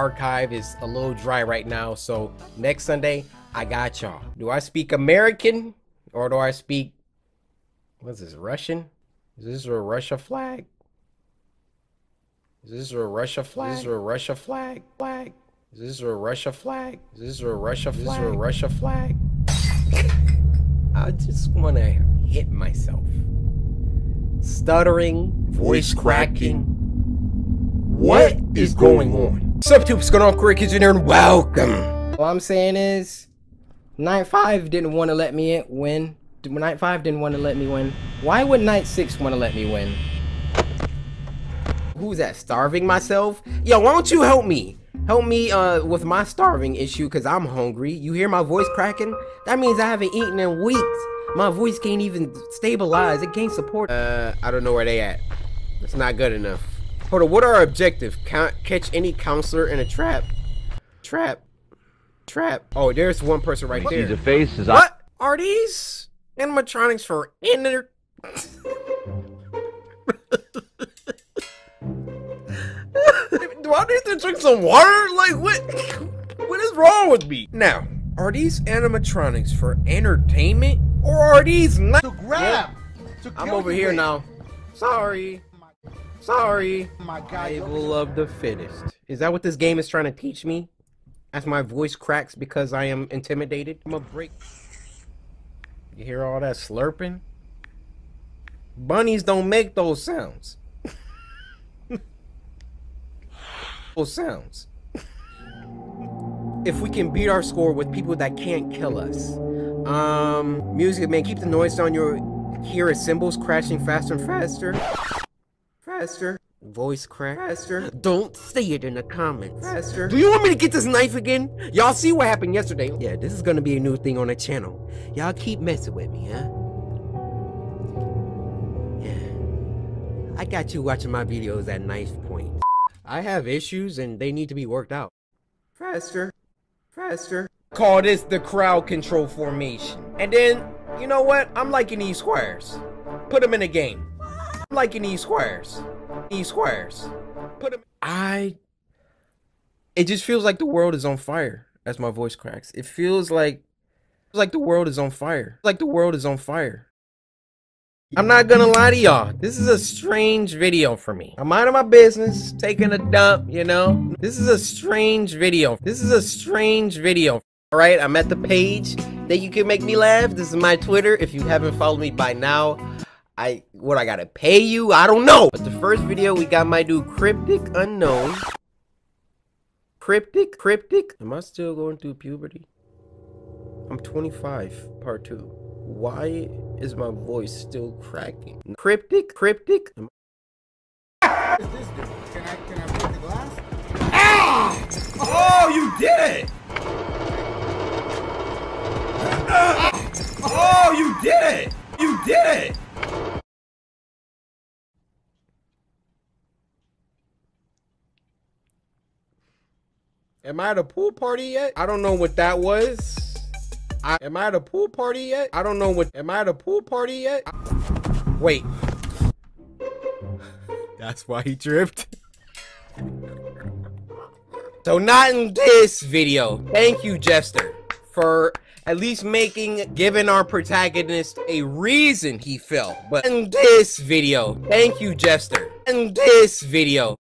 archive is a little dry right now. So next Sunday, I got y'all. Do I speak American or do I speak, what's this, Russian? Is this a Russia flag? Is this a Russia flag? Is this a Russia flag? Flag? Is this a Russia flag? Is this a Russia flag? Is this a Russia flag? I just want to hit myself. Stuttering, voice cracking. What is going on? Up, What's going on? CoryxKenshin here, and welcome. All I'm saying is, Night 5 didn't want to let me win. Night 5 didn't want to let me win. Why would Night 6 want to let me win? Who's that? Starving myself? Yo, why don't you help me? Help me uh, with my starving issue because I'm hungry. You hear my voice cracking? That means I haven't eaten in weeks. My voice can't even stabilize. It can't support. Uh, I don't know where they at. It's not good enough. Hold on, what are our objective? Count, catch any counselor in a trap. Trap. Trap. Oh, there's one person right there. These faces. What are these animatronics for inner? Do I need to drink some water? Like what? What is wrong with me? Now, are these animatronics for entertainment or are these not? To grab. Yeah. I'm over here now. Sorry. Sorry. My God. Survival of the fittest. Is that what this game is trying to teach me? As my voice cracks because I am intimidated? I'm a break. You hear all that slurping? Bunnies don't make those sounds. those sounds. if we can beat our score with people that can't kill us. Um, music, man, keep the noise down. You'll hear cymbals crashing faster and faster. Faster. Voice crack. Faster. Don't say it in the comments. Faster. Do you want me to get this knife again? Y'all see what happened yesterday? Yeah, this is gonna be a new thing on the channel. Y'all keep messing with me, huh? Yeah. I got you watching my videos at knife point. I have issues and they need to be worked out. Faster. Faster. Call this the crowd control formation. And then, you know what? I'm liking these squares. Put them in a game. I'm liking these squares. These squares. Put them. I. It just feels like the world is on fire as my voice cracks. It feels like. Like the world is on fire. Like the world is on fire. I'm not gonna lie to y'all. This is a strange video for me. I'm out of my business, taking a dump, you know? This is a strange video. This is a strange video. All right, I'm at the page that you can make me laugh. This is my Twitter. If you haven't followed me by now, I what I gotta pay you? I don't know. But the first video we got my dude Cryptic Unknown. Cryptic, Cryptic. Am I still going through puberty? I'm 25, part two. Why is my voice still cracking? Cryptic, Cryptic. Glass? Ah! Oh, you did it! Oh, you did it! You did it! Am I at a pool party yet? I don't know what that was. I, am I at a pool party yet? I don't know what. Am I at a pool party yet? I, wait. That's why he tripped. so not in this video. Thank you, Jester, for at least making, giving our protagonist a reason he fell. But in this video, thank you, Jester. In this video,